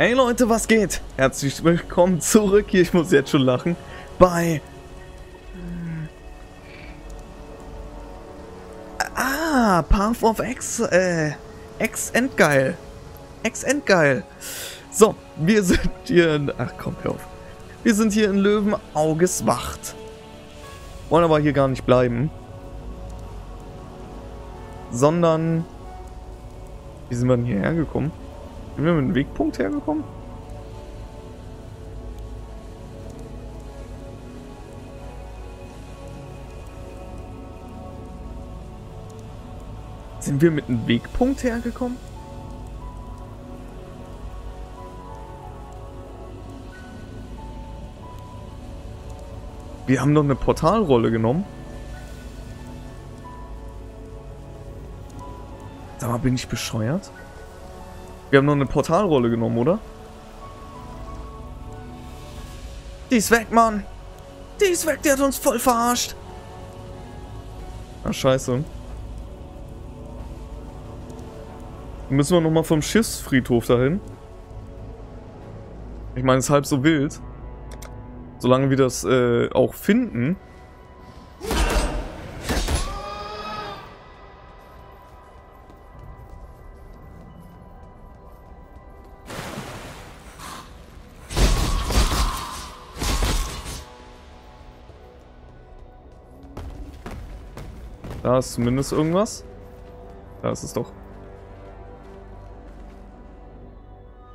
Hey Leute, was geht? Herzlich willkommen zurück hier, ich muss jetzt schon lachen, bei... Ah, Path of X, äh, X-Endgeil. X-Endgeil. So, wir sind hier in... Ach komm, hör auf. Wir sind hier in Löwenauges Wacht. Wollen aber hier gar nicht bleiben. Sondern... Wie sind wir denn hierher gekommen? Sind wir mit einem Wegpunkt hergekommen? Sind wir mit einem Wegpunkt hergekommen? Wir haben doch eine Portalrolle genommen. Sag mal, bin ich bescheuert? Wir haben noch eine Portalrolle genommen, oder? Die ist weg, Mann! Die ist weg, der hat uns voll verarscht! Ach, scheiße. Müssen wir nochmal vom Schiffsfriedhof dahin? Ich meine, es ist halb so wild. Solange wir das äh, auch finden. Ist zumindest irgendwas. Da ist es doch.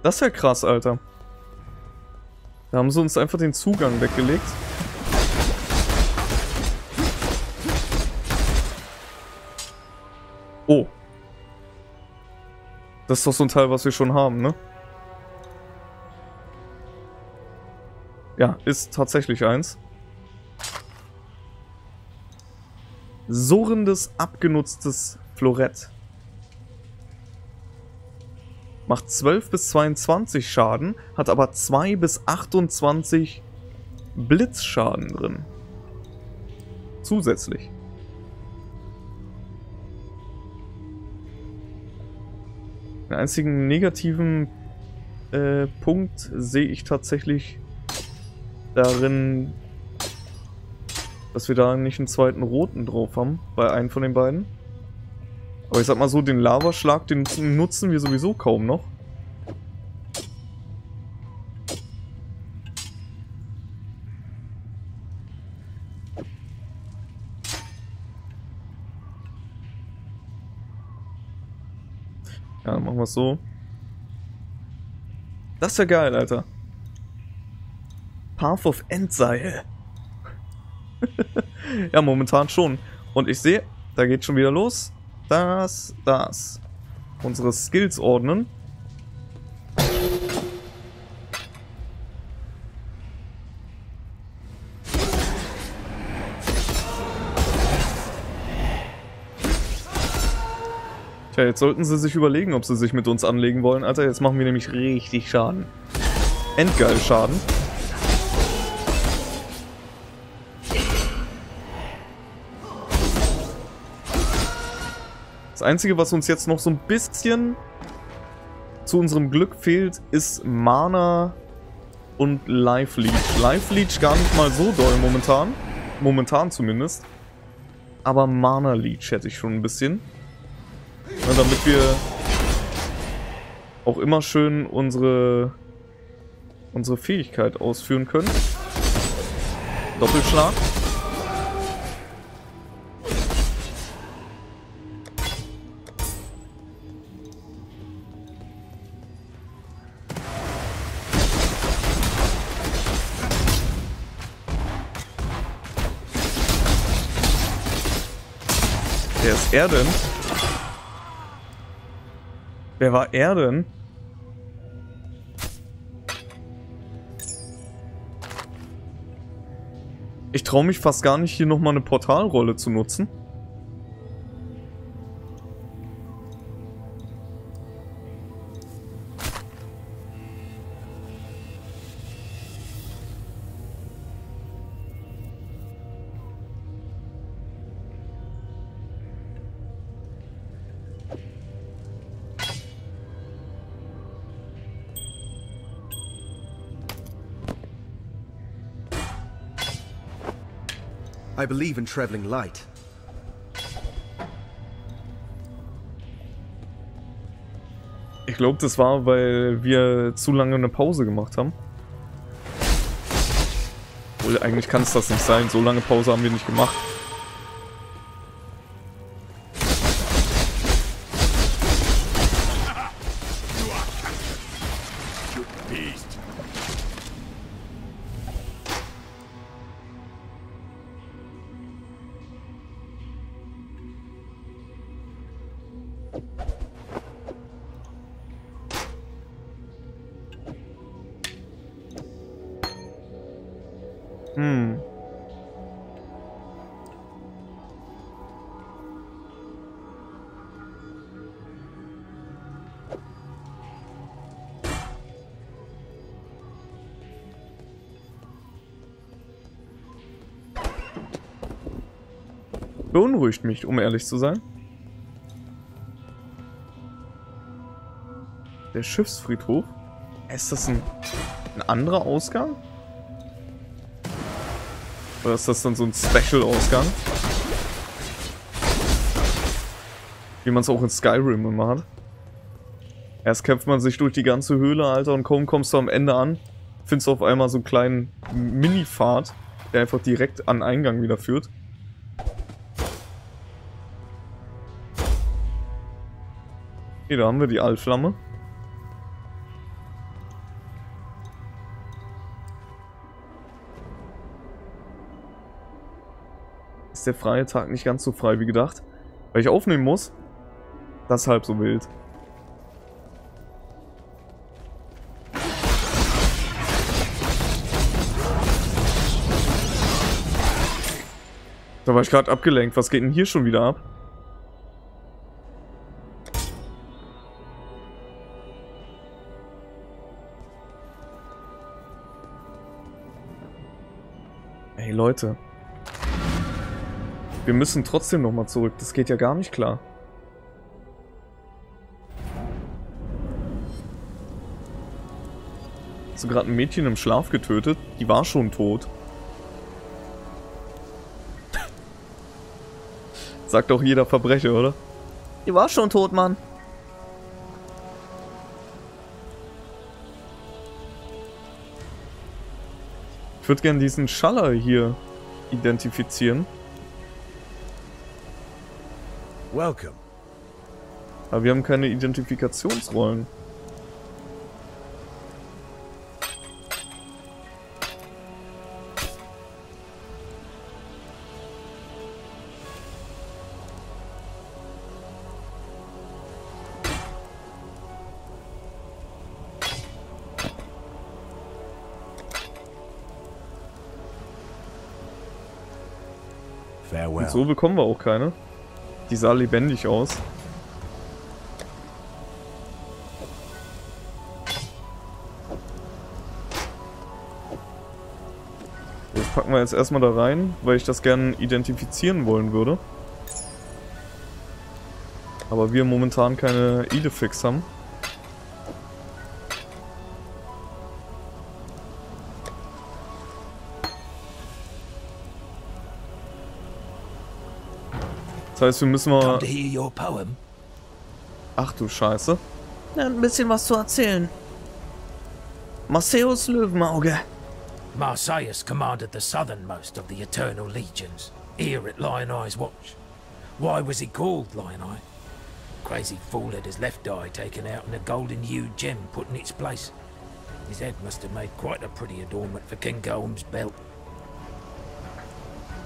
Das ist ja krass, Alter. Da haben sie uns einfach den Zugang weggelegt. Oh. Das ist doch so ein Teil, was wir schon haben, ne? Ja, ist tatsächlich eins. Surrendes, abgenutztes Florett. Macht 12 bis 22 Schaden, hat aber 2 bis 28 Blitzschaden drin. Zusätzlich. Den einzigen negativen äh, Punkt sehe ich tatsächlich darin, dass wir da nicht einen zweiten roten drauf haben, bei einem von den beiden. Aber ich sag mal so, den Lavaschlag, den nutzen wir sowieso kaum noch. Ja, dann machen wir es so. Das ist ja geil, Alter. Path of Endseil. ja, momentan schon. Und ich sehe, da geht schon wieder los. Das, das. Unsere Skills ordnen. Tja, jetzt sollten sie sich überlegen, ob sie sich mit uns anlegen wollen. Alter, jetzt machen wir nämlich richtig Schaden. Endgeil Schaden. Einzige, was uns jetzt noch so ein bisschen zu unserem Glück fehlt, ist Mana und Life Leech. Life Leech gar nicht mal so doll momentan. Momentan zumindest. Aber Mana Leech hätte ich schon ein bisschen. Na, damit wir auch immer schön unsere, unsere Fähigkeit ausführen können. Doppelschlag. Wer ist er denn? Wer war er denn? Ich traue mich fast gar nicht, hier nochmal eine Portalrolle zu nutzen. I believe in traveling light. Ich glaube, das war, weil wir zu lange eine Pause gemacht haben. Obwohl, eigentlich kann es das nicht sein. So lange Pause haben wir nicht gemacht. Mich, um ehrlich zu sein. Der Schiffsfriedhof? Ist das ein, ein anderer Ausgang? Oder ist das dann so ein Special-Ausgang? Wie man es auch in Skyrim immer hat. Erst kämpft man sich durch die ganze Höhle, Alter, und kaum kommst du am Ende an, findest du auf einmal so einen kleinen Mini-Pfad, der einfach direkt an Eingang wieder führt. Hier, da haben wir die Allflamme. ist der freie Tag nicht ganz so frei wie gedacht. Weil ich aufnehmen muss. Das ist halb so wild. Da war ich gerade abgelenkt. Was geht denn hier schon wieder ab? Leute. Wir müssen trotzdem nochmal zurück. Das geht ja gar nicht klar. Hast du gerade ein Mädchen im Schlaf getötet? Die war schon tot. Sagt doch jeder Verbrecher, oder? Die war schon tot, Mann. Ich würde gerne diesen Schaller hier identifizieren. Welcome. Aber wir haben keine Identifikationsrollen. So bekommen wir auch keine. Die sah lebendig aus. Das packen wir jetzt erstmal da rein, weil ich das gerne identifizieren wollen würde. Aber wir momentan keine Idefix haben. Das heißt, wir müssen mal... Ach du Scheiße. Ja, ein bisschen was zu erzählen. Marseus Löwenauge. Marseilles commanded the southernmost of the Eternal Legions, here at Lion Eye's watch. Why was he called Lion Eye? Crazy fool had his left eye taken out and a golden hued gem put in its place. His head must have made quite a pretty adornment for King Golem's belt.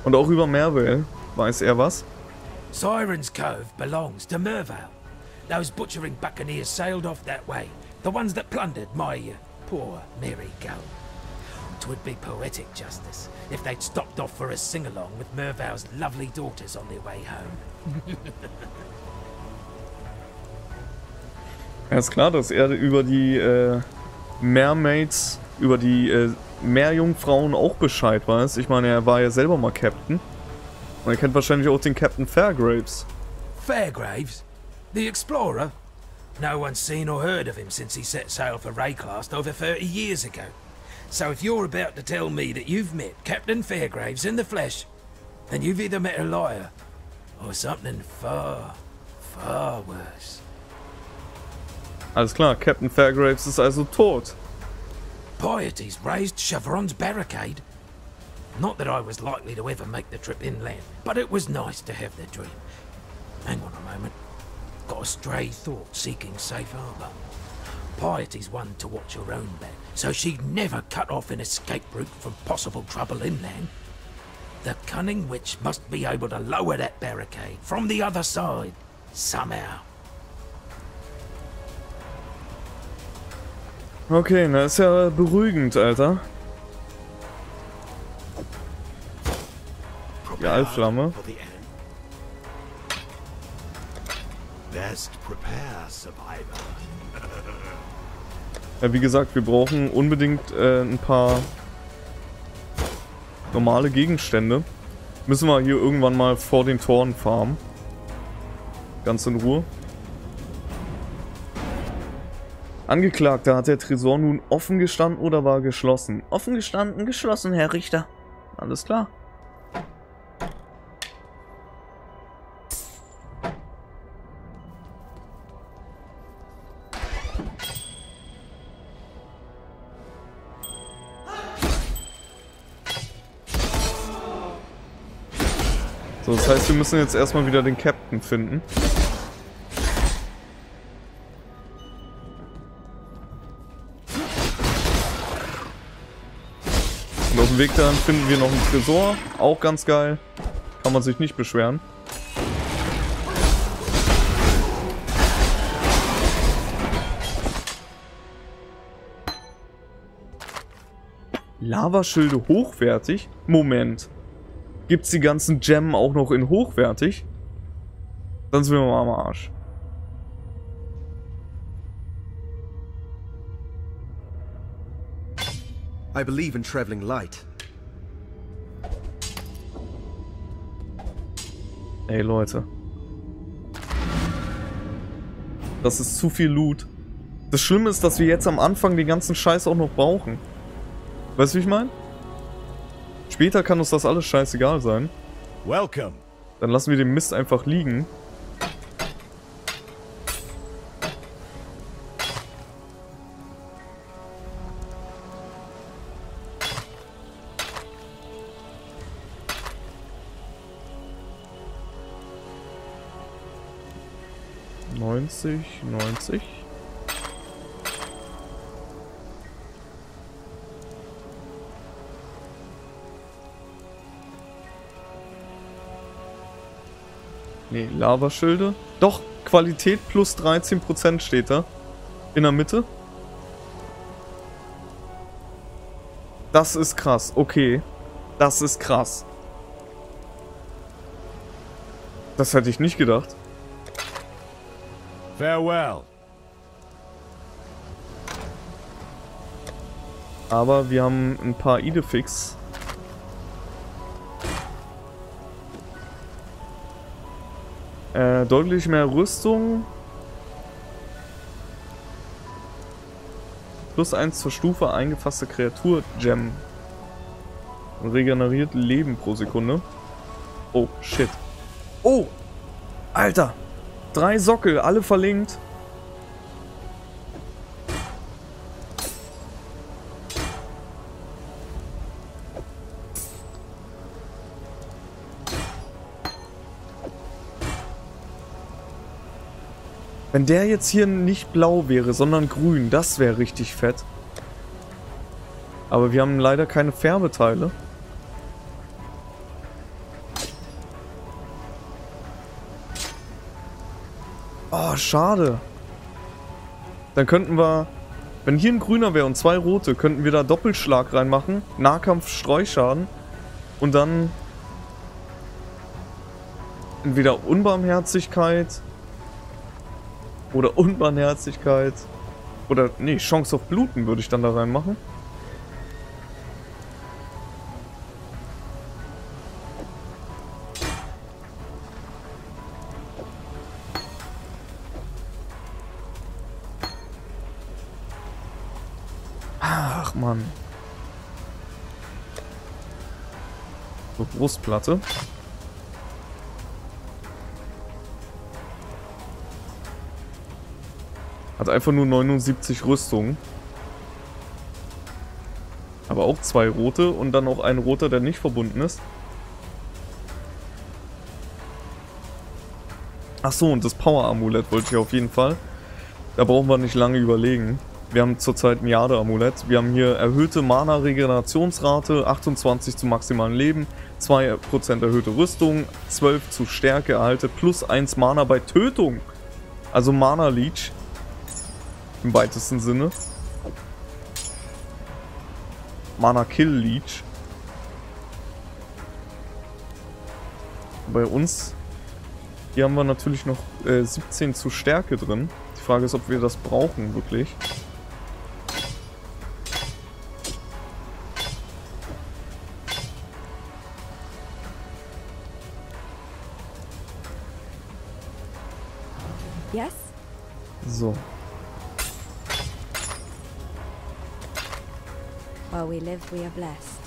Und auch über Mervale weiß er was? Siren's Cove belongs to Mervale. Those butchering buccaneers sailed off that way. The ones that plundered my uh, poor Mary Gull. Twould be poetic justice if they'd stopped off for a sing-along with Mervale's lovely daughters on their way home. ja, ist klar, dass er über die äh, Mermaids, über die äh, Meerjungfrauen auch Bescheid weiß. Ich meine, er war ja selber mal Captain. Er kennt wahrscheinlich auch den Captain Fairgraves. Fairgraves? The explorer? No one's seen or heard of him since he set sail for Rayclast over 30 years ago. So if you're about to tell me that you've met Captain Fairgraves in the flesh, then you've either met a liar or something far, far worse. Alles klar, Captain Fairgraves ist also tot. Piety's raised Chevron's barricade. Not that I was likely to ever make the trip inland, but it was nice to have the dream. Hang on a moment. Got a stray thought seeking safe harbour. Piety's one to watch her own back, so she'd never cut off an escape route from possible trouble inland. The cunning witch must be able to lower that barricade from the other side, somehow. Okay, na ist ja beruhigend, Alter. Prepare, survivor. Ja, wie gesagt, wir brauchen unbedingt äh, ein paar normale Gegenstände. Müssen wir hier irgendwann mal vor den Toren farmen. Ganz in Ruhe. Angeklagter, hat der Tresor nun offen gestanden oder war geschlossen? Offen gestanden, geschlossen, Herr Richter. Alles klar. Das heißt, wir müssen jetzt erstmal wieder den Captain finden. Und auf dem Weg dahin finden wir noch einen Tresor. Auch ganz geil. Kann man sich nicht beschweren. Lavaschilde hochwertig? Moment. Gibt's die ganzen Gemmen auch noch in hochwertig? Dann sind wir mal am Arsch. I believe in traveling light. Ey, Leute. Das ist zu viel Loot. Das Schlimme ist, dass wir jetzt am Anfang den ganzen Scheiß auch noch brauchen. Weißt du, wie ich meine? Später kann uns das alles scheißegal sein. Welcome. Dann lassen wir den Mist einfach liegen. Neunzig, neunzig. Nee, Lavaschilde. Doch, Qualität plus 13% steht da. In der Mitte. Das ist krass, okay. Das ist krass. Das hätte ich nicht gedacht. Farewell. Aber wir haben ein paar Idefix. Äh, deutlich mehr Rüstung. Plus 1 zur Stufe eingefasste Kreatur Gem. Regeneriert Leben pro Sekunde. Oh, shit. Oh! Alter! Drei Sockel, alle verlinkt. Wenn der jetzt hier nicht blau wäre, sondern grün, das wäre richtig fett. Aber wir haben leider keine Färbeteile. Oh, schade. Dann könnten wir, wenn hier ein grüner wäre und zwei rote, könnten wir da Doppelschlag reinmachen. Nahkampf, Streuschaden. Und dann entweder Unbarmherzigkeit oder Unbarmherzigkeit. Oder, nee, Chance auf Bluten würde ich dann da reinmachen. Ach, Mann. So, Brustplatte. Hat einfach nur 79 Rüstung. Aber auch zwei rote und dann auch ein roter, der nicht verbunden ist. Ach so, und das Power-Amulett wollte ich auf jeden Fall. Da brauchen wir nicht lange überlegen. Wir haben zurzeit ein Jade-Amulett. Wir haben hier erhöhte Mana-Regenerationsrate, 28 zum maximalen Leben, 2% erhöhte Rüstung, 12 zu Stärke erhalte, plus 1 Mana bei Tötung. Also Mana-Leech. Im weitesten Sinne. Mana-Kill-Leech. Bei uns hier haben wir natürlich noch äh, 17 zu Stärke drin. Die Frage ist, ob wir das brauchen, wirklich. Yes? So. We live, we are blessed.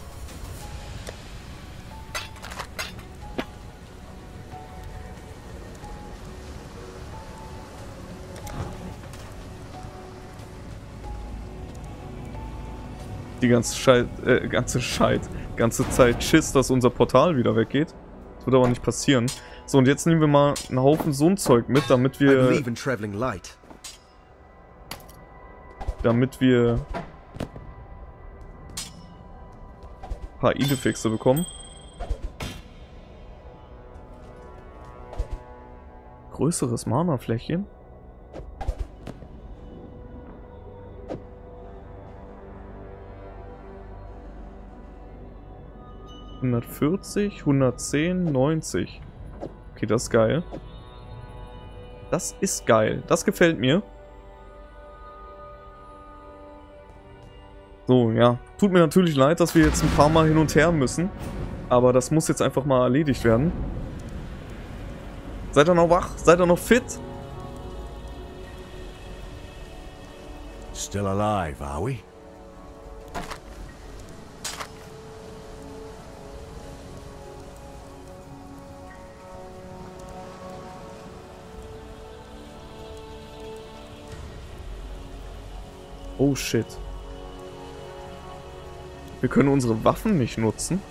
Die ganze Scheit, äh, ganze Scheit, ganze Zeit Schiss, dass unser Portal wieder weggeht. Das wird aber nicht passieren. So, und jetzt nehmen wir mal einen Haufen so ein Zeug mit, damit wir, damit wir paar Idefixe bekommen. Größeres Mana-Fläschchen. Hundertvierzig, 110, 90. Okay, das ist geil. Das ist geil. Das gefällt mir. So, ja. Tut mir natürlich leid, dass wir jetzt ein paar Mal hin und her müssen. Aber das muss jetzt einfach mal erledigt werden. Seid ihr noch wach? Seid ihr noch fit? Still alive, are we? Oh shit. Wir können unsere Waffen nicht nutzen.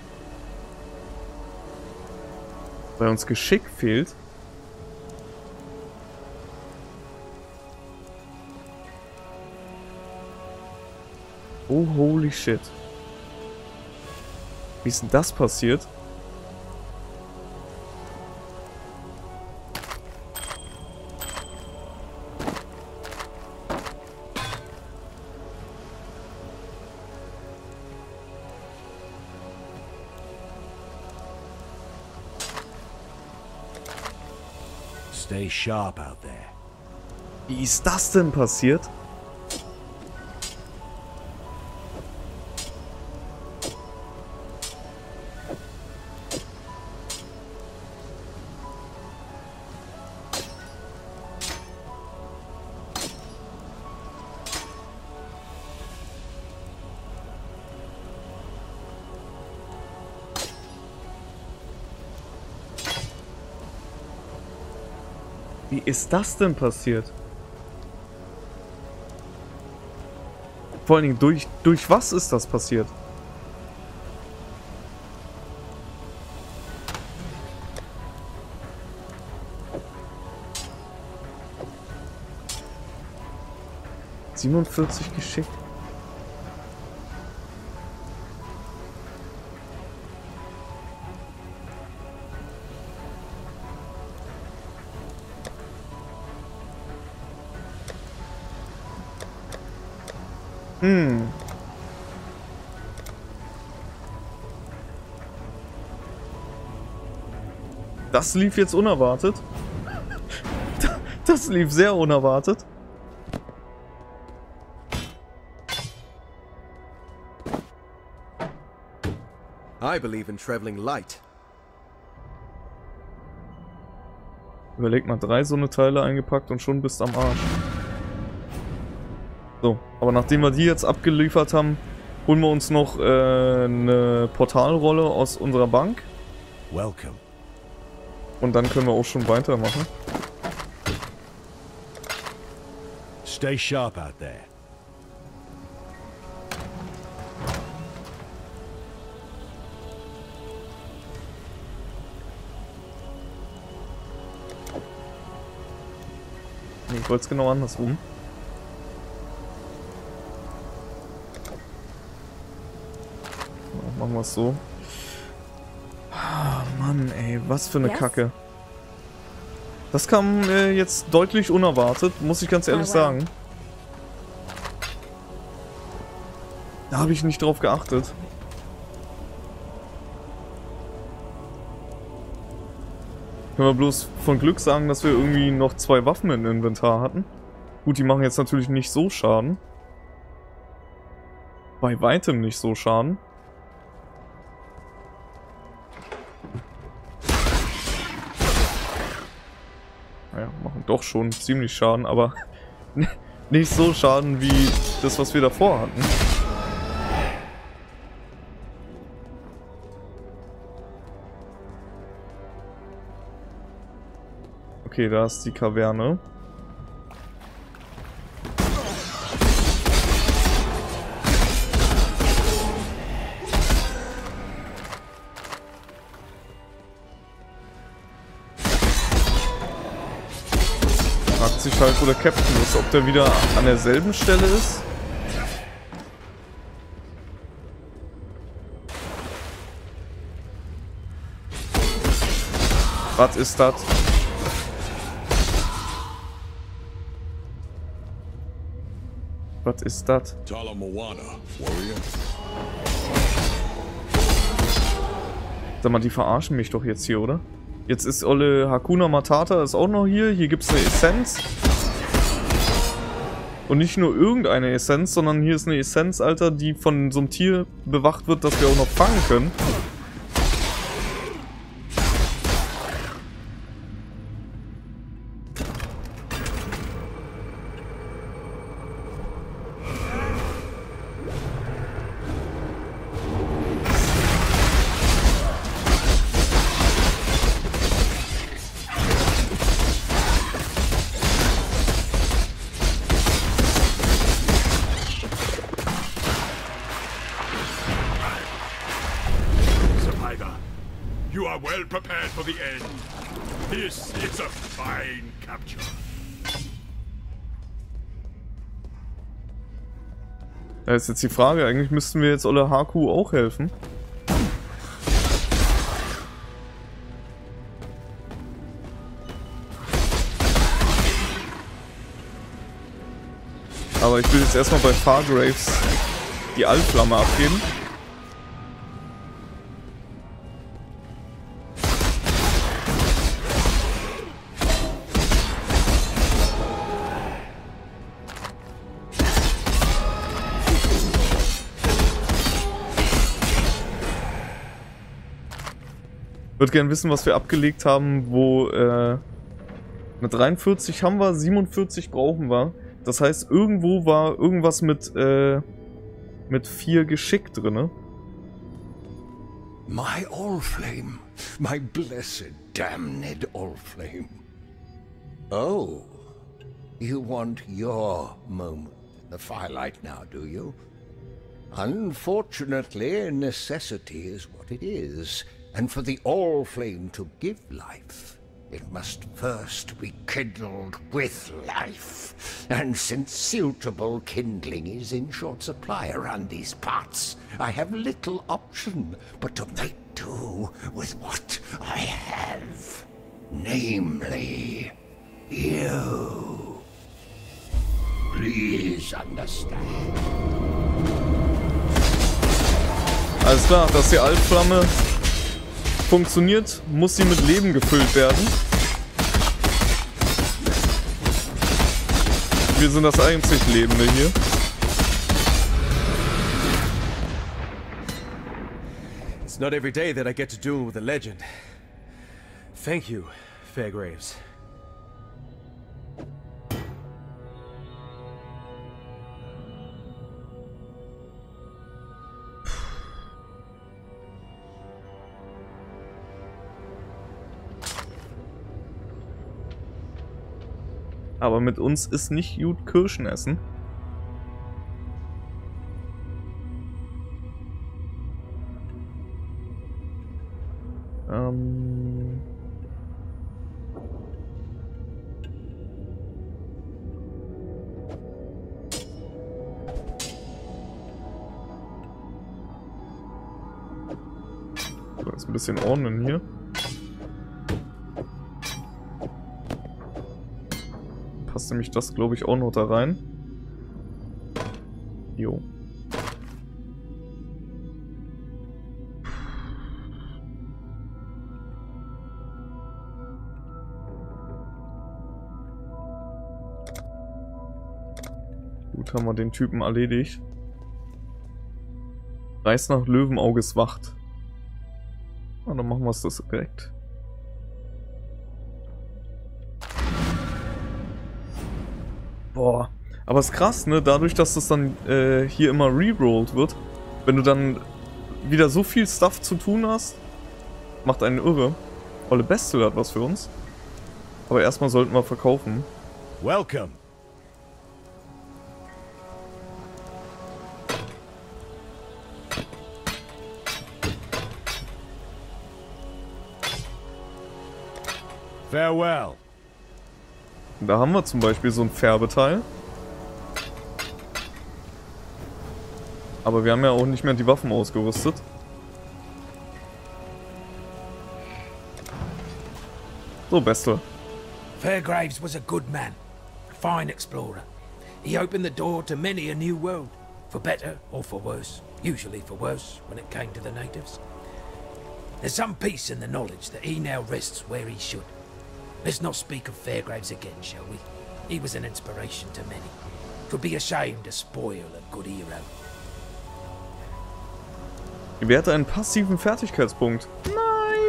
Weil uns Geschick fehlt. Oh holy shit. Wie ist denn das passiert? Sharp out there. Wie ist das denn passiert? Ist das denn passiert? Vor allen Dingen, durch, durch was ist das passiert? Siebenundvierzig Geschick. Das lief jetzt unerwartet. Das lief sehr unerwartet. I believe in traveling light. Überleg mal, drei so eine Teile eingepackt und schon bist am Arsch. So, aber nachdem wir die jetzt abgeliefert haben, holen wir uns noch äh, eine Portalrolle aus unserer Bank. Welcome. Und dann können wir auch schon weitermachen. Stay sharp out there. Ich wollte es genau andersrum. Machen wir es so. Was für eine Yes? Kacke. Das kam äh, jetzt deutlich unerwartet, muss ich ganz ehrlich wow. sagen. Da habe ich nicht drauf geachtet. Können wir bloß von Glück sagen, dass wir irgendwie noch zwei Waffen im Inventar hatten. Gut, die machen jetzt natürlich nicht so Schaden. Bei weitem nicht so Schaden. Doch schon ziemlich Schaden, aber nicht so Schaden wie das, was wir davor hatten. Okay, da ist die Kaverne. Halt, wo der Captain ist. Ob der wieder an derselben Stelle ist? Was ist das? Was ist das? Tala Moana, warrior. Sag mal, die verarschen mich doch jetzt hier, oder? Jetzt ist Olle Hakuna Matata ist auch noch hier. Hier gibt's eine Essenz. Und nicht nur irgendeine Essenz, sondern hier ist eine Essenz, Alter, die von so einem Tier bewacht wird, das wir auch noch fangen können. Da ist jetzt die Frage, eigentlich müssten wir jetzt Olle Haku auch helfen. Aber ich will jetzt erstmal bei Fargraves die Altflamme abgeben. Würde gern wissen, was wir abgelegt haben, wo äh, eine 43 haben wir, 47 brauchen wir. Das heißt, irgendwo war irgendwas mit äh, mit 4 Geschick drinne. My Allflame, my blessed damned Allflame. Oh, you want your moment in the firelight now, do you? Unfortunately, necessity is what it is, and for the All Flame to give life, it must first be kindled with life. And since suitable kindling is in short supply around these parts, I have little option but to make do with what I have. Namely, you. Please understand. Alles klar, dass die Altflamme funktioniert, muss sie mit Leben gefüllt werden. Wir sind das einzig Lebende hier. It's not every day that I get to duel with a legend. Thank you, Fairgraves. Aber mit uns ist nicht gut Kirschen essen. Ähm... So, jetzt ein bisschen ordnen hier. Nämlich das, glaube ich, auch noch da rein. Jo. Gut, haben wir den Typen erledigt. Reis nach Löwenauges Wacht. Ah, dann machen wir es das direkt. Aber ist krass, ne? Dadurch, dass das dann äh, hier immer rerollt wird, wenn du dann wieder so viel Stuff zu tun hast, macht einen irre. Olle Bestel hat was für uns. Aber erstmal sollten wir verkaufen. Welcome. Farewell. Da haben wir zum Beispiel so ein Färbeteil. Aber wir haben ja auch nicht mehr die Waffen ausgerüstet. So, Beste. Fairgraves was a good man, a fine explorer. He opened the door to many a new world, for better or for worse, usually for worse when it came to the natives. There's some peace in the knowledge that he now rests where he should. Let's not speak of Fairgraves again, shall we? He was an inspiration to many. Twould be a shame to spoil a good hero. Gewährte einen passiven Fertigkeitspunkt.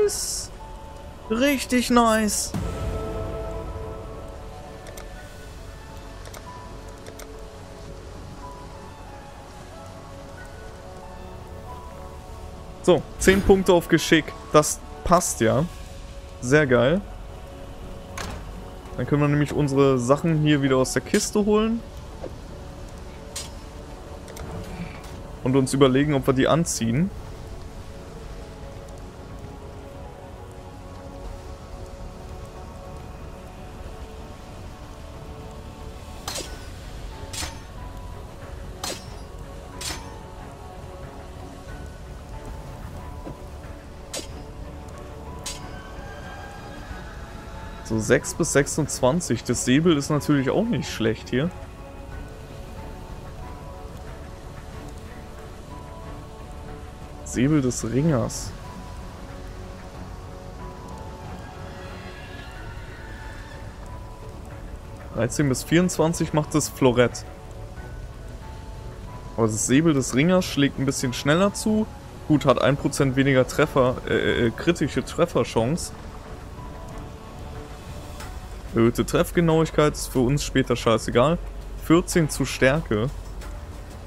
Nice. Richtig nice. So, 10 Punkte auf Geschick. Das passt ja. Sehr geil. Dann können wir nämlich unsere Sachen hier wieder aus der Kiste holen. Und uns überlegen, ob wir die anziehen. 6 bis 26. Das Säbel ist natürlich auch nicht schlecht hier. Säbel des Ringers. Dreizehn bis 24 macht das Florett. Aber das Säbel des Ringers schlägt ein bisschen schneller zu. Gut, hat 1% weniger Treffer, äh, äh, kritische Trefferchance. Erhöhte Treffgenauigkeit ist für uns später scheißegal. 14 zu Stärke.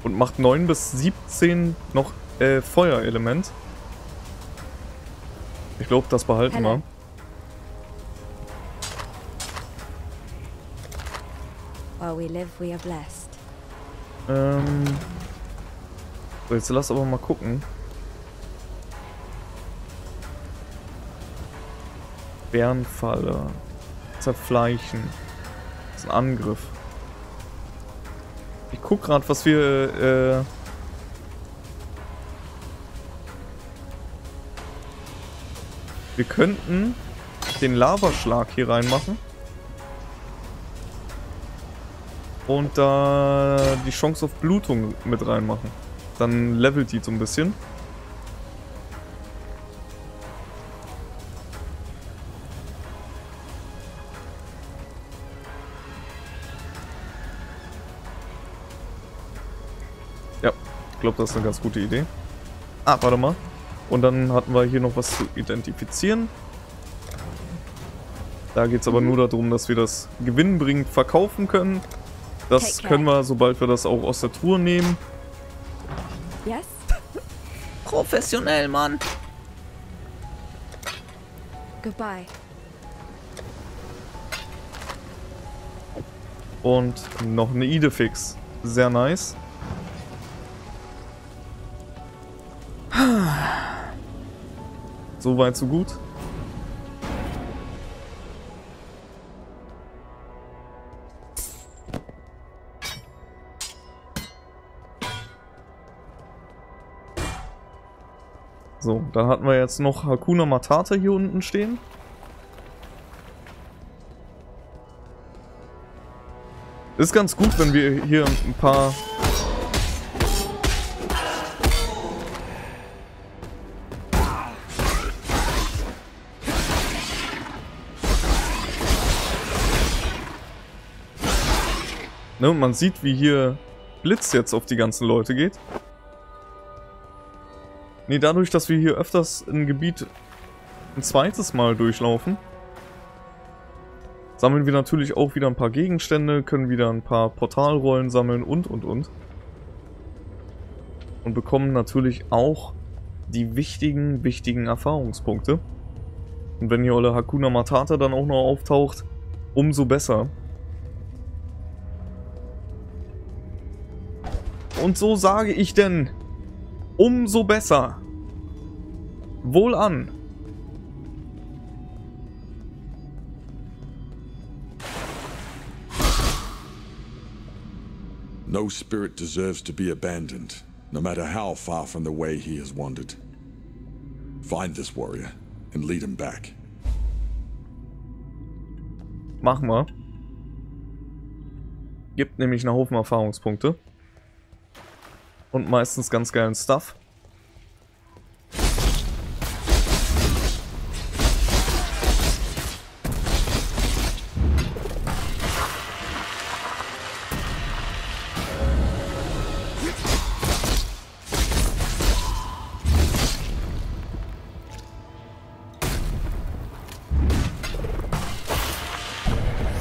Und macht 9 bis 17 noch äh, Feuerelement. Ich glaube, das behalten wir. Ähm. So, jetzt lass aber mal gucken. Bärenfalle. Zerfleischen. Das ist ein Angriff. Ich guck gerade, was wir. Äh, wir könnten den Lavaschlag hier reinmachen. Und da die Chance auf Blutung mit reinmachen. Dann levelt die so ein bisschen. Ja, ich glaube, das ist eine ganz gute Idee. Ah, warte mal. Und dann hatten wir hier noch was zu identifizieren. Da geht es aber nur darum, dass wir das gewinnbringend verkaufen können. Das können wir, sobald wir das auch aus der Truhe nehmen. Yes? Professionell, Mann. Goodbye. Und noch eine Idefix. Sehr nice. So weit, so gut. So, dann hatten wir jetzt noch Hakuna Matata hier unten stehen. Ist ganz gut, wenn wir hier ein paar... Ne, und man sieht, wie hier Blitz jetzt auf die ganzen Leute geht. Ne, dadurch, dass wir hier öfters ein Gebiet ein zweites Mal durchlaufen, sammeln wir natürlich auch wieder ein paar Gegenstände, können wieder ein paar Portalrollen sammeln und, und, und. Und bekommen natürlich auch die wichtigen, wichtigen Erfahrungspunkte. Und wenn hier Olle Hakuna Matata dann auch noch auftaucht, umso besser. Und so sage ich denn, umso besser. Wohlan. No spirit deserves to be abandoned, no matter how far from the way he has wandered. Find this warrior and lead him back. Machen wir. Gibt nämlich einen Haufen Erfahrungspunkte. Und meistens ganz geilen Stuff.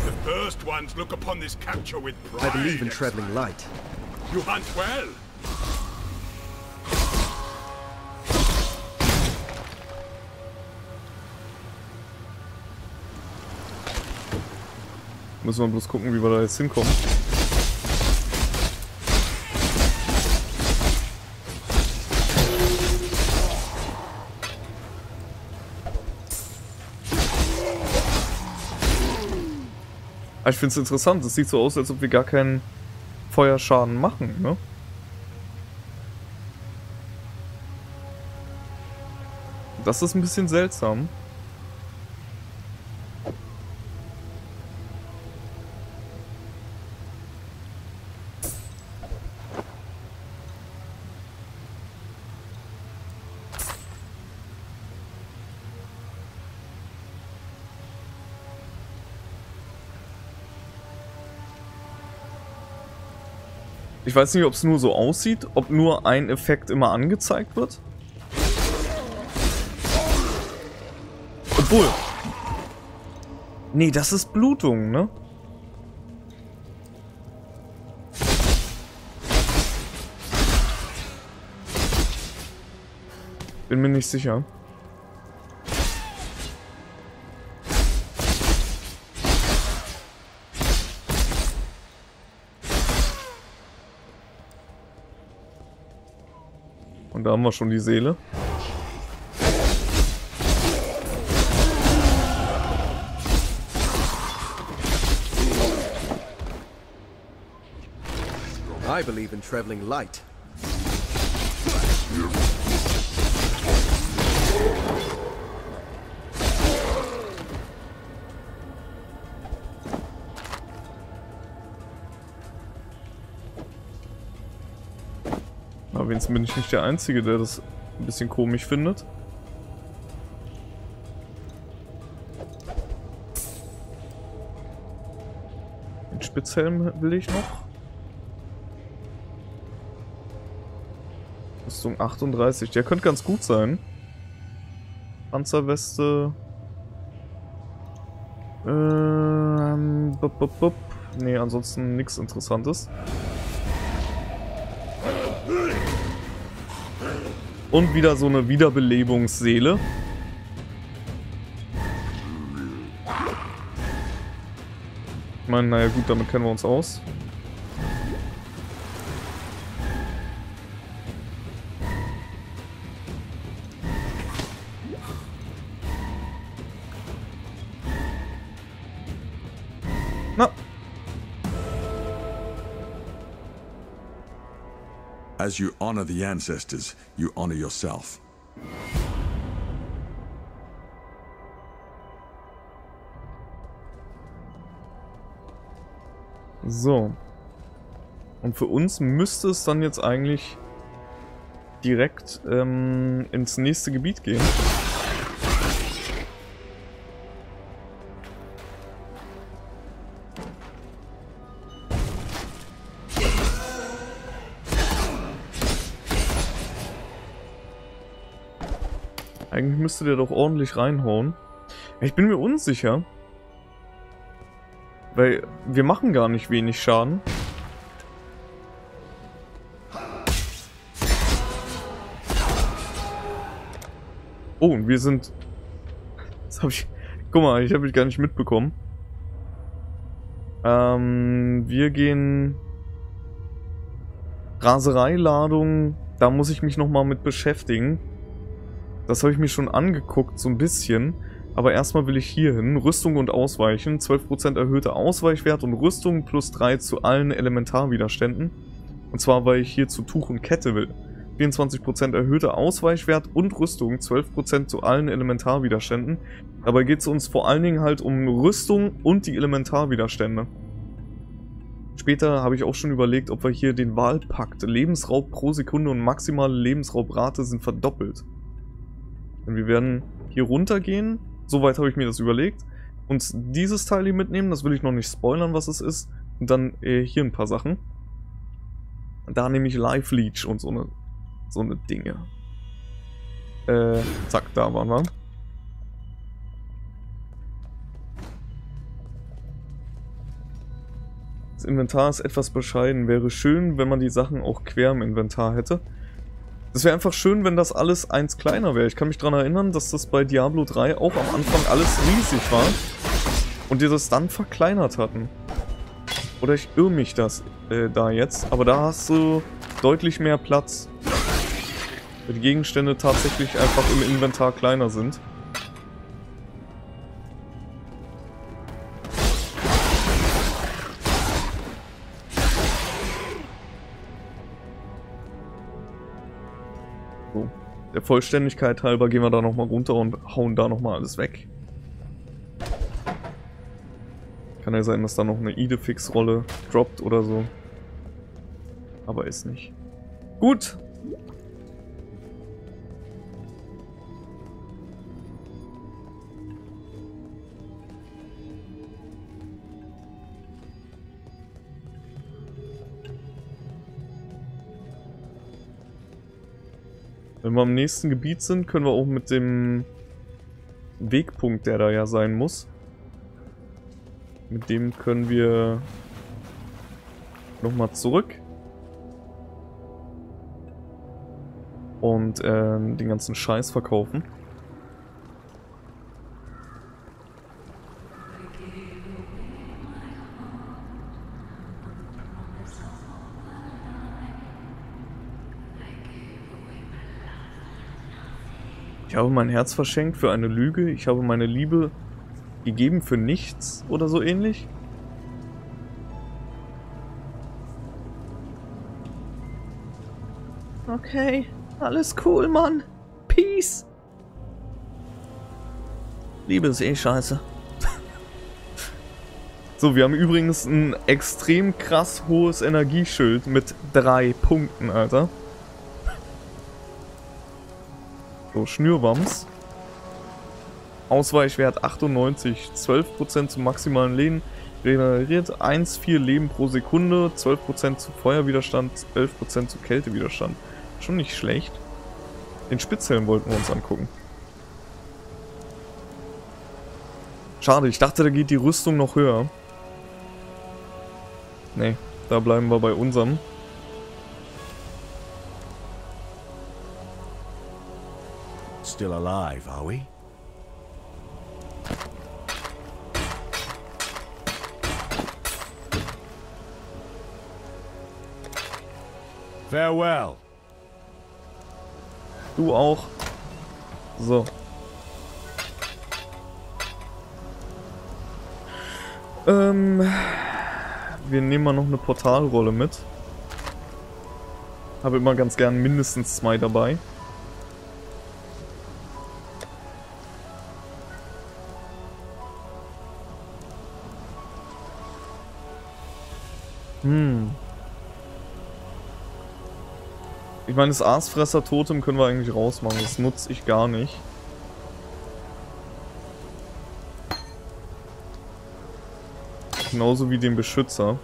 The first ones look upon this capture with pride. I believe in Exile. traveling light. You hunt well. Müssen wir bloß gucken, wie wir da jetzt hinkommen. Aber ich finde es interessant. Es sieht so aus, als ob wir gar keinen Feuerschaden machen, ne? Das ist ein bisschen seltsam. Weiß nicht, ob es nur so aussieht, ob nur ein Effekt immer angezeigt wird. Obwohl. Nee, das ist Blutung, ne? Bin mir nicht sicher. Und da haben wir schon die Seele. I believe in traveling light. Aber wenigstens bin ich nicht der Einzige, der das ein bisschen komisch findet. Den Spitzhelm will ich noch. Rüstung 38, der könnte ganz gut sein. Panzerweste. Ähm, bup, bup, bup. Nee, ansonsten nichts Interessantes. Und wieder so eine Wiederbelebungsseele. Ich meine, naja gut, damit kennen wir uns aus. As you honor the ancestors, you honor yourself. So. Und für uns müsste es dann jetzt eigentlich direkt ähm, ins nächste Gebiet gehen. Eigentlich müsste der doch ordentlich reinhauen. Ich bin mir unsicher. Weil wir machen gar nicht wenig Schaden. Oh, und wir sind... Das habe ich... Guck mal, ich habe mich gar nicht mitbekommen. Ähm, wir gehen... Rasereiladung, da muss ich mich nochmal mit beschäftigen. Das habe ich mir schon angeguckt, so ein bisschen. Aber erstmal will ich hier hin. Rüstung und Ausweichen. 12% erhöhter Ausweichwert und Rüstung plus 3 zu allen Elementarwiderständen. Und zwar, weil ich hier zu Tuch und Kette will. 24% erhöhter Ausweichwert und Rüstung, 12% zu allen Elementarwiderständen. Dabei geht es uns vor allen Dingen halt um Rüstung und die Elementarwiderstände. Später habe ich auch schon überlegt, ob wir hier den Wahlpakt, Lebensraub pro Sekunde und maximale Lebensraubrate sind verdoppelt. Denn wir werden hier runtergehen, soweit habe ich mir das überlegt, und dieses Teil hier mitnehmen, das will ich noch nicht spoilern, was es ist, und dann äh, hier ein paar Sachen. Da nehme ich Life Leech und so eine, so eine Dinge. Äh, zack, da waren wir. Das Inventar ist etwas bescheiden. Wäre schön, wenn man die Sachen auch quer im Inventar hätte. Es wäre einfach schön, wenn das alles eins kleiner wäre. Ich kann mich daran erinnern, dass das bei Diablo 3 auch am Anfang alles riesig war. Und die das dann verkleinert hatten. Oder ich irre mich das äh, da jetzt. Aber da hast du deutlich mehr Platz. Weil die Gegenstände tatsächlich einfach im Inventar kleiner sind. Der Vollständigkeit halber gehen wir da nochmal runter und hauen da nochmal alles weg. Kann ja sein, dass da noch eine Idefix-Rolle droppt oder so. Aber ist nicht. Gut. Wenn wir am nächsten Gebiet sind, können wir auch mit dem Wegpunkt, der da ja sein muss, mit dem können wir nochmal zurück und äh, den ganzen Scheiß verkaufen. Ich habe mein Herz verschenkt für eine Lüge. Ich habe meine Liebe gegeben für nichts oder so ähnlich. Okay, alles cool, Mann. Peace. Liebe ist eh scheiße. So, wir haben übrigens ein extrem krass hohes Energieschild mit drei Punkten, Alter. So, Schnürwams. Ausweichwert 98, 12% zum maximalen Leben. Regeneriert 1,4 Leben pro Sekunde, 12% zu Feuerwiderstand, 11% zu Kältewiderstand. Schon nicht schlecht. Den Spitzhelm wollten wir uns angucken. Schade, ich dachte, da geht die Rüstung noch höher. Nee, da bleiben wir bei unserem. still alive, are we? Farewell. Du auch. So. Ähm, wir nehmen mal noch eine Portalrolle mit. Habe immer ganz gern mindestens zwei dabei. Hm. Ich meine, das Aasfresser-Totem können wir eigentlich rausmachen. Das nutze ich gar nicht. Genauso wie den Beschützer.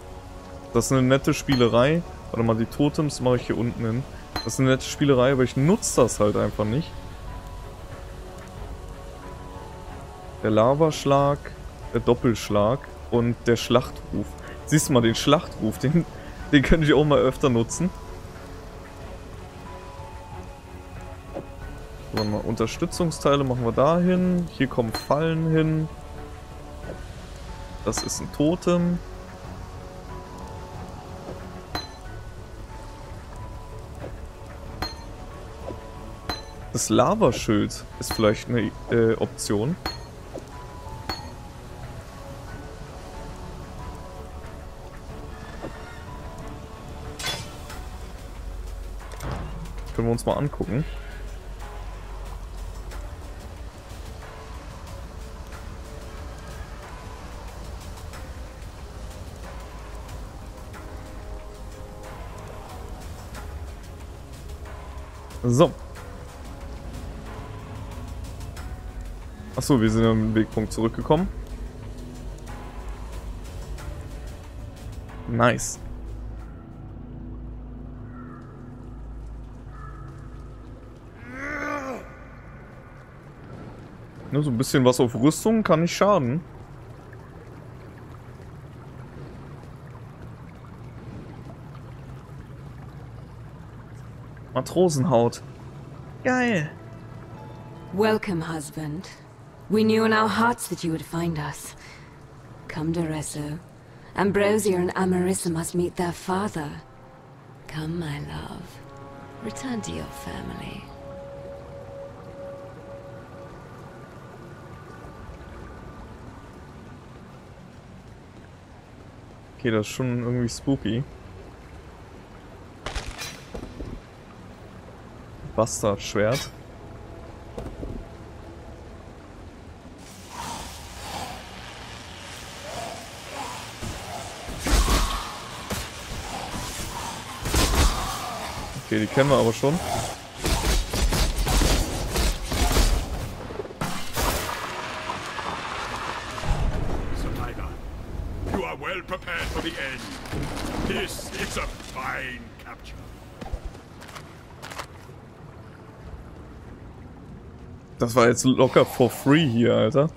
Das ist eine nette Spielerei. Warte mal, die Totems mache ich hier unten hin. Das ist eine nette Spielerei, aber ich nutze das halt einfach nicht. Der Lavaschlag, der Doppelschlag und der Schlachtruf. Siehst du mal, den Schlachtruf, den, den könnte ich auch mal öfter nutzen. Warte mal, Unterstützungsteile machen wir da hin. Hier kommen Fallen hin. Das ist ein Totem. Das Lavaschild ist vielleicht eine äh, Option. Uns mal angucken. So. Achso, wir sind am Wegpunkt zurückgekommen. Nice. Nur so ein bisschen was auf Rüstung kann nicht schaden. Matrosenhaut. Geil. Welcome, husband. We knew in our hearts that you would find us. Come, Doresso. Ambrosia and Amarissa must meet their father. Come, my love. Return to your family. Okay, das ist schon irgendwie spooky. Bastardschwert. Okay, die kennen wir aber schon. Das war jetzt locker for free hier, Alter.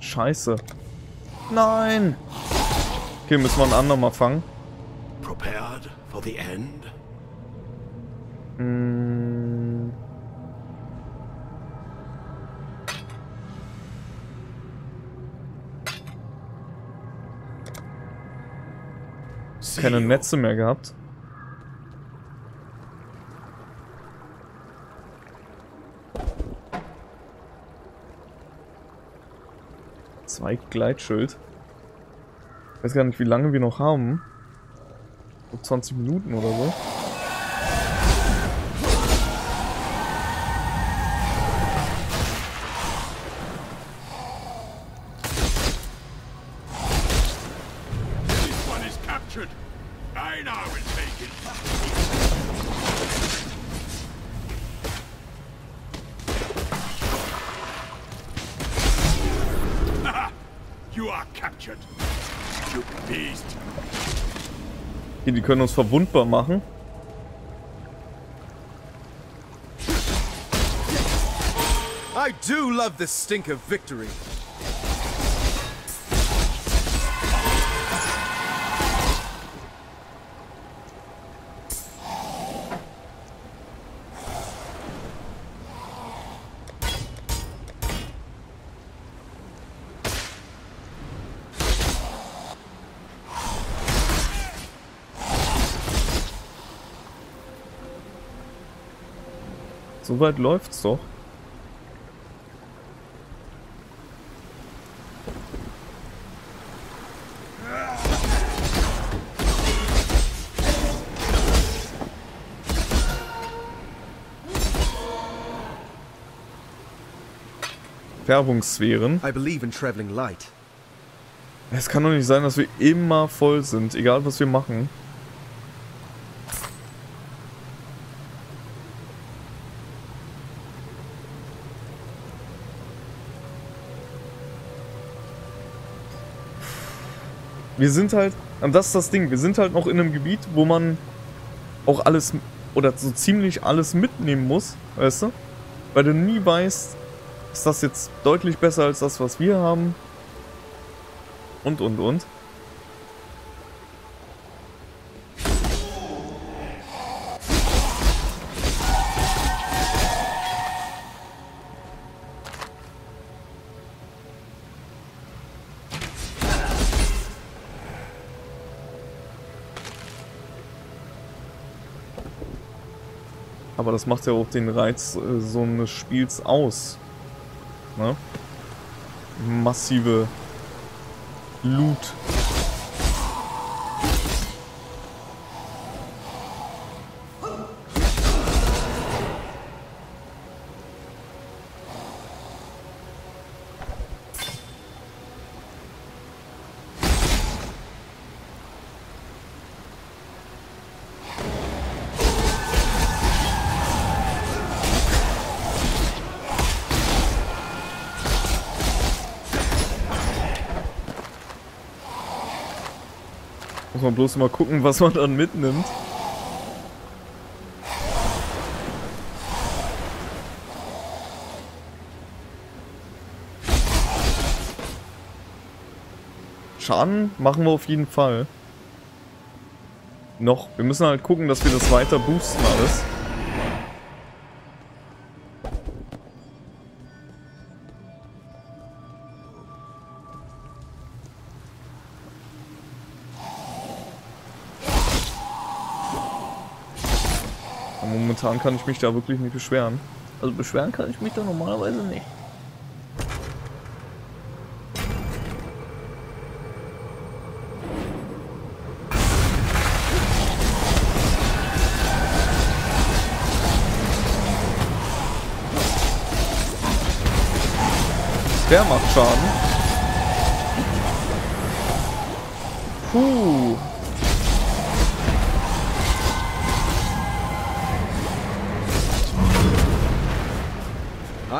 Scheiße. Nein! Okay, müssen wir einen anderen mal fangen. Keine. Netze mehr gehabt. Zwei Gleitschild. Ich weiß gar nicht, wie lange wir noch haben. So 20 Minuten oder so. you are captured. You beast. Hier, die können uns verwundbar machen. I do love the stink of victory. Soweit läuft's doch. Färbungssphären. I believe in traveling light. Es kann doch nicht sein, dass wir immer voll sind, egal was wir machen. Wir sind halt, das ist das Ding, wir sind halt noch in einem Gebiet, wo man auch alles, oder so ziemlich alles mitnehmen muss, weißt du? Weil du nie weißt, ist das jetzt deutlich besser als das, was wir haben? Und, und, und. Das macht ja auch den Reiz äh, so eines Spiels aus. Ne? Massive Loot. Man bloß mal gucken, was man dann mitnimmt. Schaden machen wir auf jeden Fall. Noch. Wir müssen halt gucken, dass wir das weiter boosten alles. Momentan kann ich mich da wirklich nicht beschweren. Also beschweren kann ich mich da normalerweise nicht. Der macht Schaden. Puh.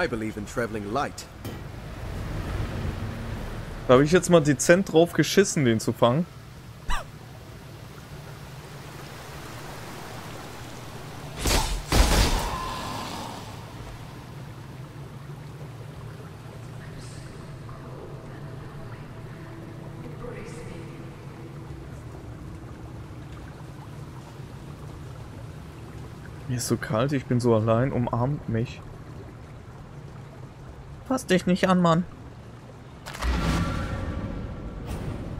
I believe in traveling light. Da habe ich jetzt mal dezent drauf geschissen, den zu fangen. Mir ist so kalt, ich bin so allein, umarmt mich. Fass dich nicht an, Mann.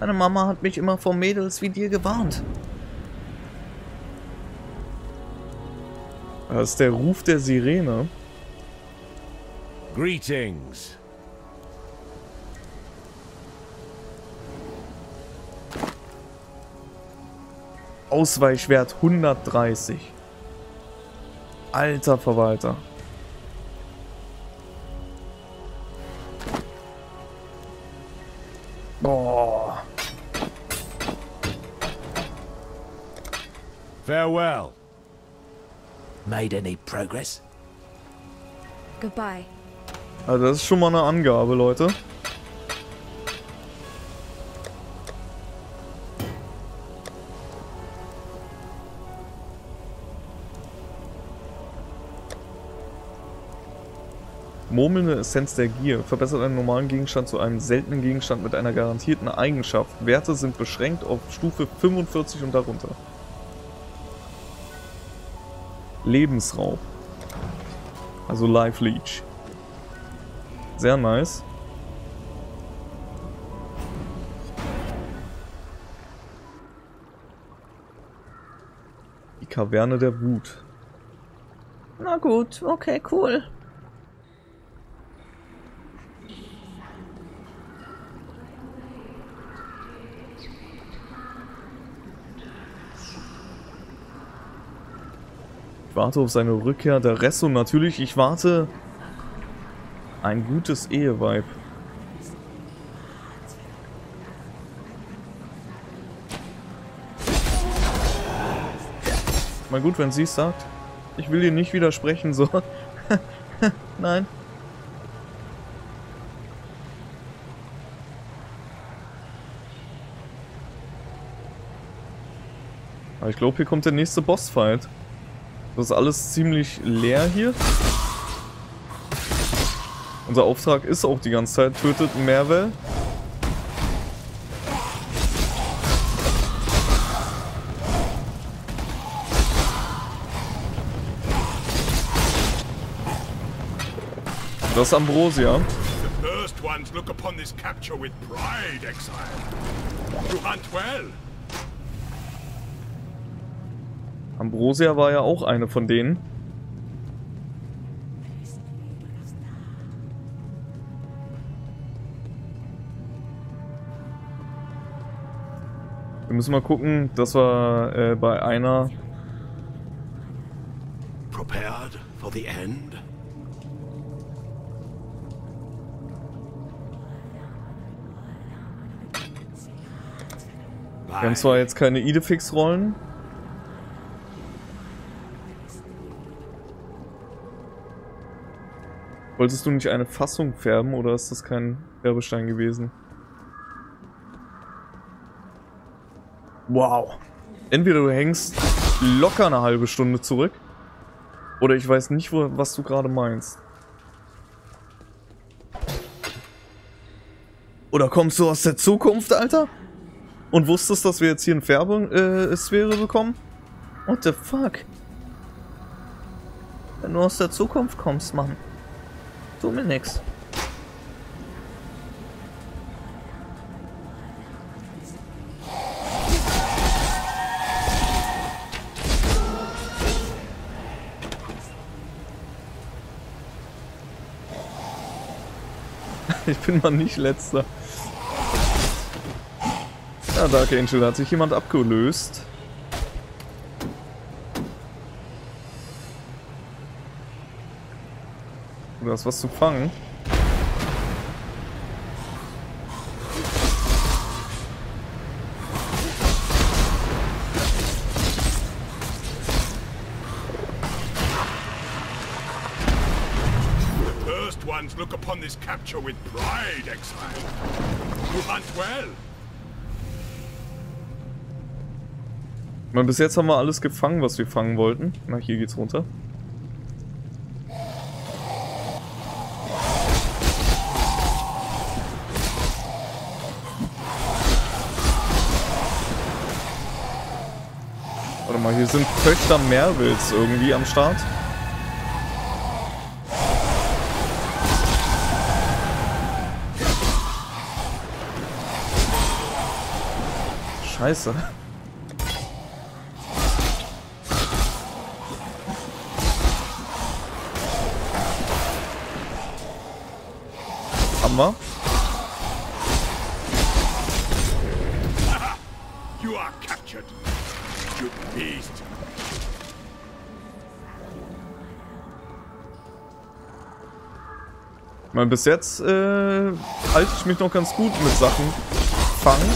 Deine Mama hat mich immer vor Mädels wie dir gewarnt. Das ist der Ruf der Sirene. Greetings. Ausweichwert 130. Alter Verwalter. Any progress? Goodbye. Also das ist schon mal eine Angabe, Leute. Murmelnde Essenz der Gier verbessert einen normalen Gegenstand zu einem seltenen Gegenstand mit einer garantierten Eigenschaft. Werte sind beschränkt auf Stufe 45 und darunter. Lebensraub. Also Life Leech. Sehr nice. Die Kaverne der Wut. Na gut, okay, cool. Warte auf seine Rückkehr. Der Rest und natürlich, ich warte ein gutes Eheweib. Mal gut, wenn sie es sagt. Ich will ihr nicht widersprechen, so. Nein. Aber ich glaube, hier kommt der nächste Bossfight. Das ist alles ziemlich leer hier. Unser Auftrag ist auch die ganze Zeit, tötet Merwell. Das ist Ambrosia. The first ones look upon this capture with pride, exile. You hunt well. Ambrosia war ja auch eine von denen. Wir müssen mal gucken, dass wir äh, bei einer... Prepared for the end? Wir haben zwar jetzt keine Idefix-Rollen. Wolltest du nicht eine Fassung färben oder ist das kein Werbestein gewesen? Wow. Entweder du hängst locker eine halbe Stunde zurück oder ich weiß nicht, wo, was du gerade meinst. Oder kommst du aus der Zukunft, Alter? Und wusstest, dass wir jetzt hier eine Färbesphäre äh, bekommen? What the fuck? Wenn du aus der Zukunft kommst, Mann. Nix. Ich bin mal nicht letzter. Ja, Dark Angel, hat sich jemand abgelöst. Du hast was zu fangen. The first ones look upon this capture with pride, exile. You hunt well. Meine, bis jetzt haben wir alles gefangen, was wir fangen wollten. Na, hier geht's runter. Sind Töchter Merwils irgendwie am Start. Scheiße. Haben meine, bis jetzt äh, halte ich mich noch ganz gut mit Sachen fangen.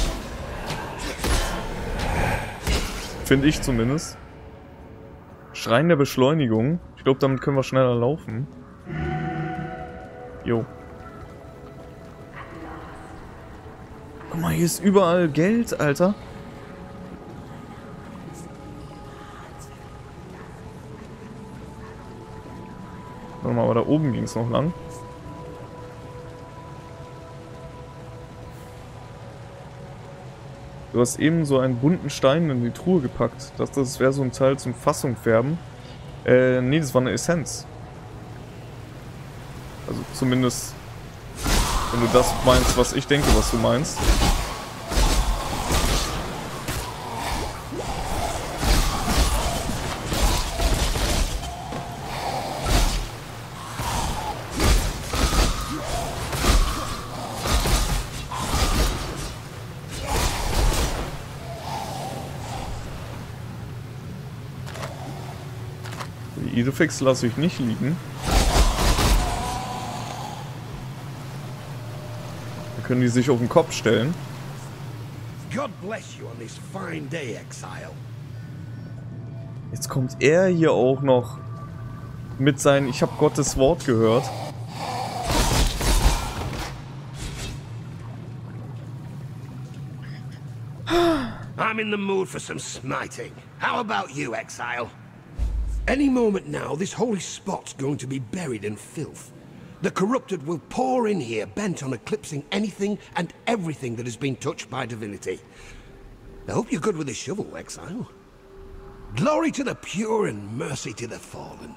Finde ich zumindest. Schrein der Beschleunigung. Ich glaube, damit können wir schneller laufen. Jo. Guck mal, hier ist überall Geld, Alter. Warte mal, aber da oben ging es noch lang. Du hast eben so einen bunten Stein in die Truhe gepackt. Das, das wäre so ein Teil zum Fassung färben. Äh, nee, das war eine Essenz. Also zumindest, wenn du das meinst, was ich denke, was du meinst. Idefix lasse ich nicht liegen. Dann können die sich auf den Kopf stellen. God bless you on this fine day, Exile. Jetzt kommt er hier auch noch mit seinem Ich hab Gottes Wort gehört. I'm in the mood for some smiting. How about you, Exile? Any moment now, this holy spot's going to be buried in filth. The corrupted will pour in here, bent on eclipsing anything and everything that has been touched by divinity. I hope you're good with a shovel, Exile. Glory to the pure and mercy to the fallen.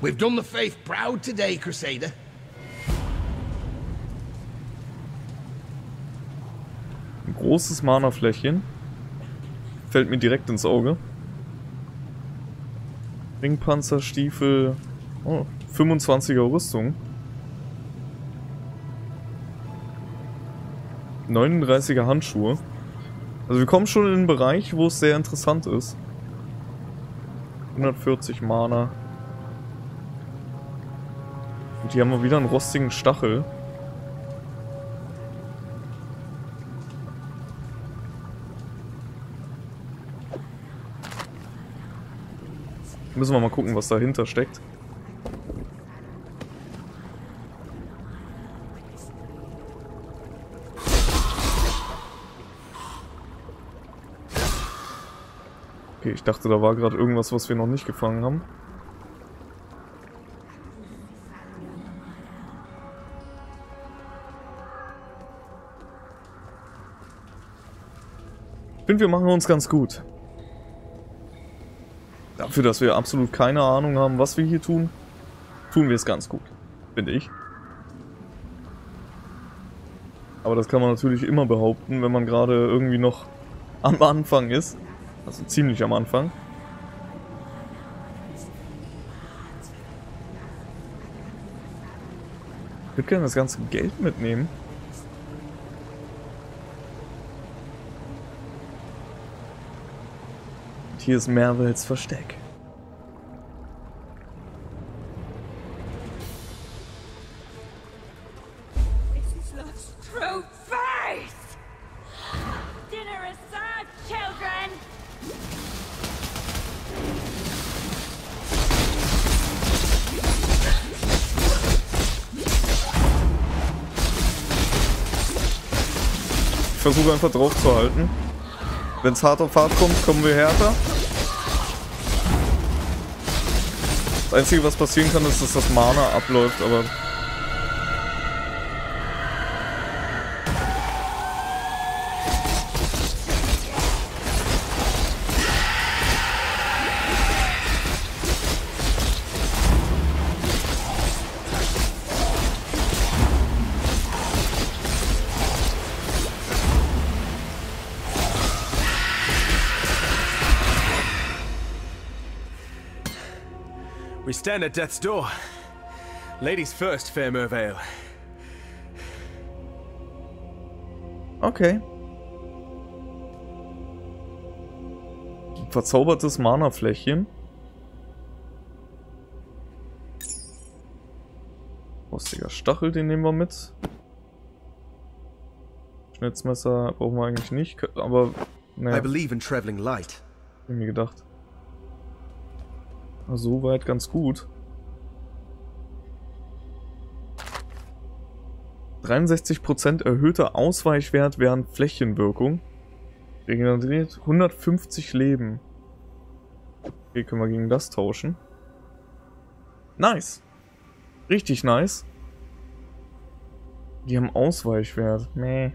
We've done the faith proud today, Crusader. Ein großes Mana-Fläschchen. Fällt mir direkt ins Auge. Ringpanzerstiefel. Oh, 25er Rüstung. 39er Handschuhe. Also wir kommen schon in einen Bereich, wo es sehr interessant ist. 140 Mana. Und hier haben wir wieder einen rostigen Stachel. Müssen wir mal gucken, was dahinter steckt. Okay, ich dachte, da war gerade irgendwas, was wir noch nicht gefangen haben. Finde, wir machen uns ganz gut. Dafür, dass wir absolut keine Ahnung haben, was wir hier tun, tun wir es ganz gut. Finde ich. Aber das kann man natürlich immer behaupten, wenn man gerade irgendwie noch am Anfang ist. Also ziemlich am Anfang. Ich würde gerne das ganze Geld mitnehmen. Hier ist Mervels Versteck. Versuche einfach drauf zu halten. Wenn es hart auf hart kommt, kommen wir härter. Das Einzige, was passieren kann, ist, dass das Mana abläuft, aber... stand at death's door. Ladies first, fair Mervale. Okay. Verzaubertes Mana-Fläschchen. Rostiger Stachel, den nehmen wir mit. Schnitzmesser brauchen wir eigentlich nicht, aber I naja. believe in traveling light. Hab ich mir gedacht. Na, so weit ganz gut. 63% erhöhter Ausweichwert während Flächenwirkung. Regeneriert 150 Leben. Okay, können wir gegen das tauschen. Nice. Richtig nice. Die haben Ausweichwert. Meh.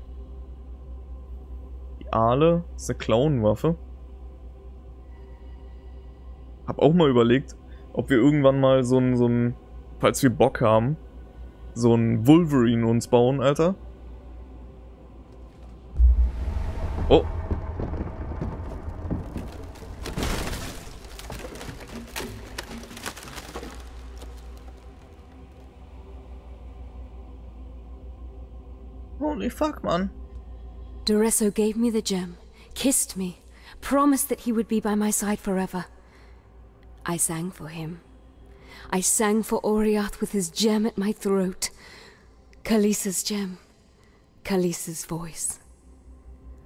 Die Aale ist eine Clownwaffe. Hab auch mal überlegt, ob wir irgendwann mal so ein, so ein, falls wir Bock haben, so ein Wolverine uns bauen, Alter. Oh. Holy fuck, man. Duresso gave me the gem, kissed me, promised that he would be by my side forever. I sang for him. I sang for Oriath with his gem at my throat. Kalisa's gem. Kalisa's voice.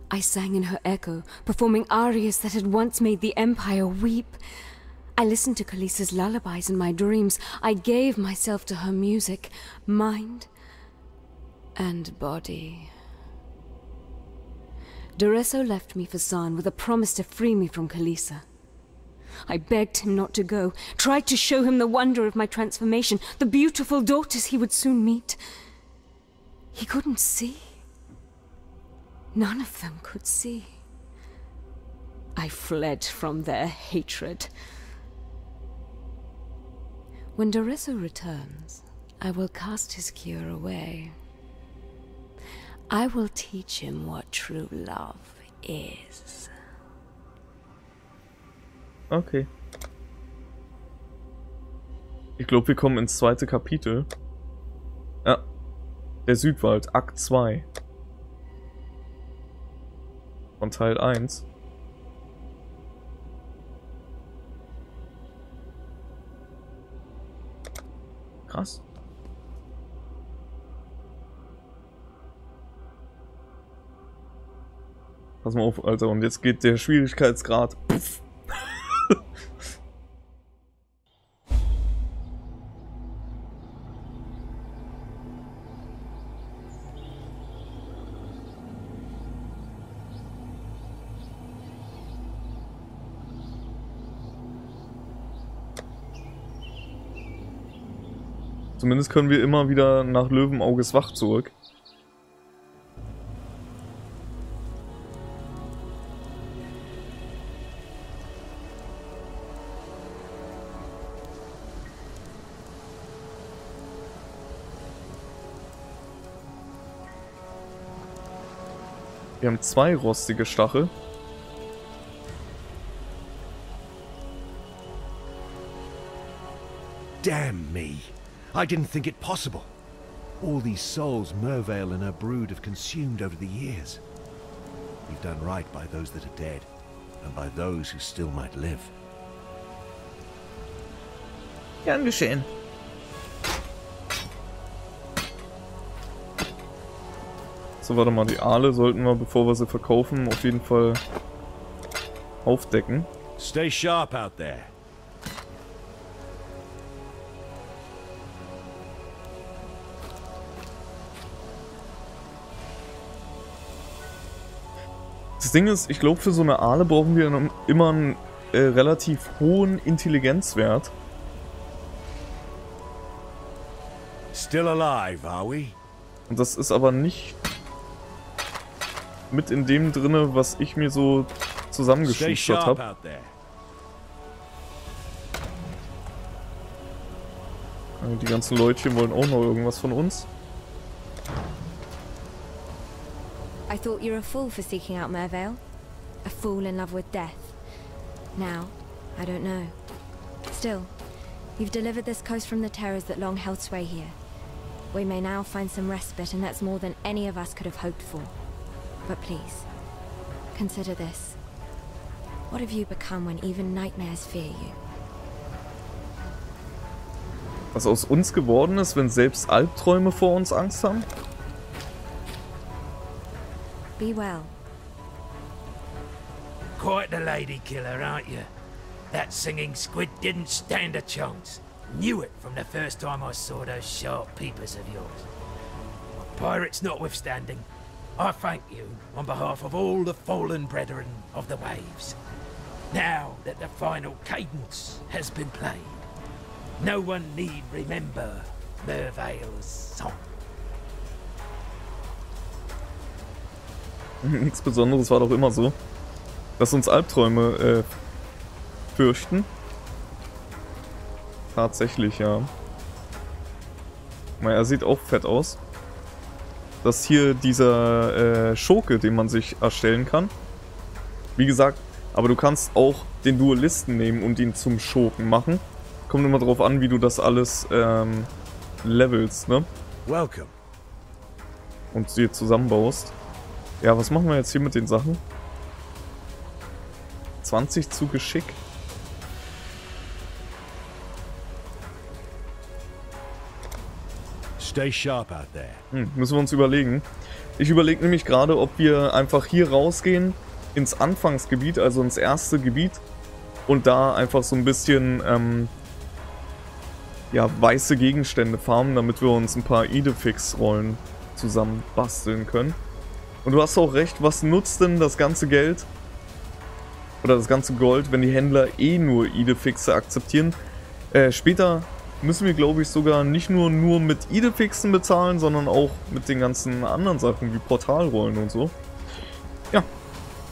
I sang in her echo, performing arias that had once made the Empire weep. I listened to Kalisa's lullabies in my dreams. I gave myself to her music, mind and body. Duresso left me for San with a promise to free me from Kalisa. I begged him not to go, tried to show him the wonder of my transformation, the beautiful daughters he would soon meet. He couldn't see. None of them could see. I fled from their hatred. When Doresso returns, I will cast his cure away. I will teach him what true love is. Okay. Ich glaube, wir kommen ins zweite Kapitel. Ja. Der Südwald, Akt 2. Von Teil 1. Krass. Pass mal auf, Alter. Und jetzt geht der Schwierigkeitsgrad. Puff. Zumindest können wir immer wieder nach Löwenauges Wach zurück. Wir haben zwei rostige Stachel. Damn me. I didn't think it possible. All these souls Mervale and her brood have consumed over the years. You've done right by those that are dead, and by those who still might live. Gern geschehen. So, warte mal, die Aale sollten wir, bevor wir sie verkaufen, auf jeden Fall aufdecken. Stay sharp out there. Das Ding ist, ich glaube, für so eine Aale brauchen wir immer einen äh, relativ hohen Intelligenzwert. Still alive, are we? Und das ist aber nicht mit in dem drinne, was ich mir so zusammengeschustert habe. Die ganzen Leutchen wollen auch noch irgendwas von uns. I thought you were a fool for seeking out Mervale. A fool in love with death. Now, I don't know. Still, you've delivered this coast from the terrors that long held sway here. We may now find some respite, and that's more than any of us could have hoped for. But please, consider this. What have you become when even nightmares fear you? Was aus uns geworden ist, wenn selbst Albträume vor uns Angst haben? Be well. quite the lady killer, aren't you? That singing squid didn't stand a chance. Knew it from the first time I saw those sharp peepers of yours. Pirates notwithstanding, I thank you on behalf of all the fallen brethren of the waves. Now that the final cadence has been played, no one need remember Mervale's song. Nichts Besonderes war doch immer so, dass uns Albträume äh, fürchten. Tatsächlich, ja. Naja, er sieht auch fett aus. Das hier dieser äh, Schurke, den man sich erstellen kann. Wie gesagt, aber du kannst auch den Dualisten nehmen und ihn zum Schurken machen. Kommt immer drauf an, wie du das alles ähm, levelst, ne? Welcome. Und dir zusammenbaust. Ja, was machen wir jetzt hier mit den Sachen? 20 zu Geschick. Hm, müssen wir uns überlegen. Ich überlege nämlich gerade, ob wir einfach hier rausgehen ins Anfangsgebiet, also ins erste Gebiet und da einfach so ein bisschen ähm, ja, weiße Gegenstände farmen, damit wir uns ein paar Idefix-Rollen zusammen basteln können. Und du hast auch recht, was nutzt denn das ganze Geld oder das ganze Gold, wenn die Händler eh nur Idefixe akzeptieren? Äh, später müssen wir, glaube ich, sogar nicht nur, nur mit Idefixen bezahlen, sondern auch mit den ganzen anderen Sachen wie Portalrollen und so. Ja,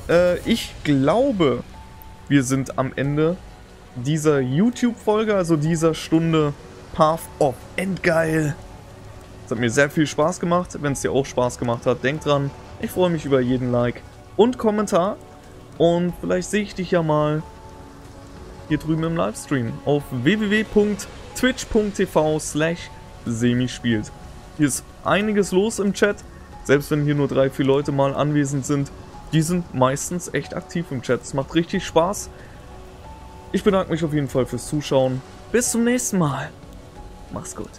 äh, ich glaube, wir sind am Ende dieser YouTube-Folge, also dieser Stunde Path of Endgeil. Es hat mir sehr viel Spaß gemacht. Wenn es dir auch Spaß gemacht hat, denk dran, ich freue mich über jeden Like und Kommentar. Und vielleicht sehe ich dich ja mal hier drüben im Livestream auf www.twitch.tv slash semispielt. Hier ist einiges los im Chat. Selbst wenn hier nur drei, vier Leute mal anwesend sind, die sind meistens echt aktiv im Chat. Es macht richtig Spaß. Ich bedanke mich auf jeden Fall fürs Zuschauen. Bis zum nächsten Mal. Mach's gut.